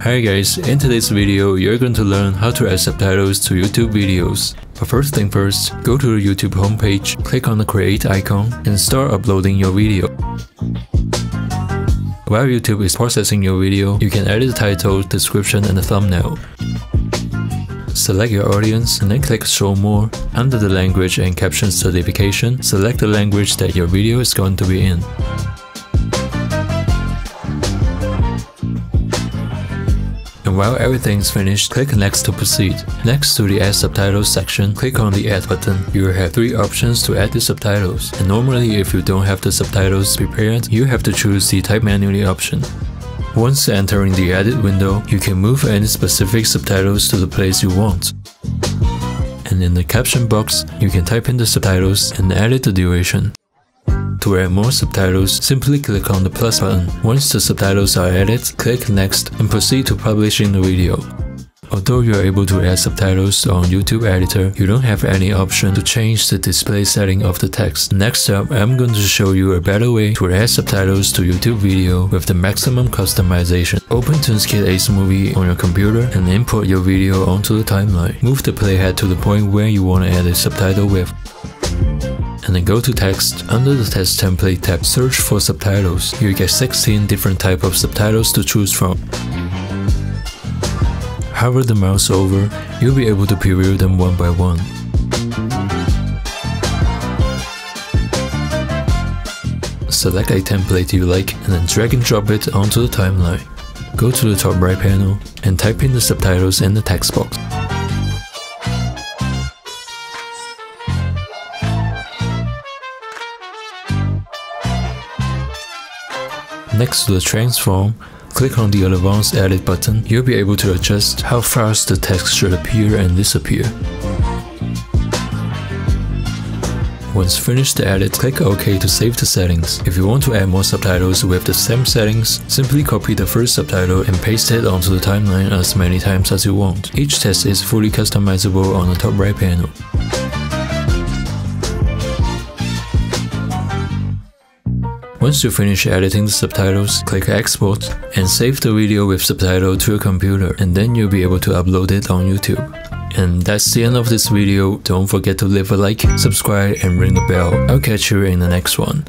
Hi guys, in today's video, you're going to learn how to add subtitles to YouTube videos. But first thing first, go to the YouTube homepage, click on the create icon, and start uploading your video. While YouTube is processing your video, you can edit the title, description, and the thumbnail. Select your audience and then click show more. Under the language and caption certification, select the language that your video is going to be in. And while everything's finished, click next to proceed. Next to the add subtitles section, click on the add button. You will have three options to add the subtitles. And normally if you don't have the subtitles prepared, you have to choose the type manually option. Once entering the edit window, you can move any specific subtitles to the place you want. And in the caption box, you can type in the subtitles and edit the duration. To add more subtitles, simply click on the plus button. Once the subtitles are added, click next and proceed to publishing the video. Although you are able to add subtitles on YouTube editor, you don't have any option to change the display setting of the text. Next up, I'm going to show you a better way to add subtitles to YouTube video with the maximum customization. Open TunesKit AceMovi on your computer and import your video onto the timeline. Move the playhead to the point where you want to add a subtitle with and then go to text. Under the text template tab, search for subtitles. You get 16 different type of subtitles to choose from. Hover the mouse over, you'll be able to preview them one by one. Select a template you like and then drag and drop it onto the timeline. Go to the top right panel and type in the subtitles in the text box. Next to the transform, click on the Advanced Edit button. You'll be able to adjust how fast the text should appear and disappear. Once finished the edit, click OK to save the settings. If you want to add more subtitles with the same settings, simply copy the first subtitle and paste it onto the timeline as many times as you want. Each text is fully customizable on the top right panel. Once you finish editing the subtitles, click export and save the video with subtitle to your computer and then you'll be able to upload it on YouTube. And that's the end of this video. Don't forget to leave a like, subscribe and ring the bell. I'll catch you in the next one.